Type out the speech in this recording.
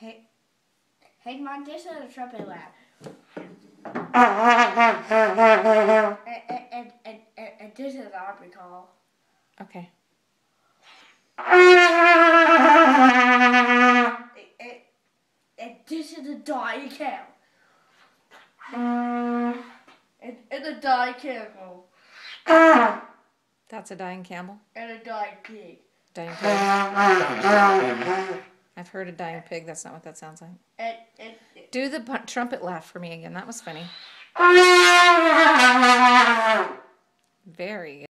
Hey, hey, Mom, this is a trumpet lab. and, and, and, and, and this is Aubrey call. Okay. And, and, and this is a dying cow. And, and a dying camel. That's a dying camel. And a dying pig. Dying pig. I've heard a dying pig. That's not what that sounds like. And, and, Do the trumpet laugh for me again. That was funny. Very good.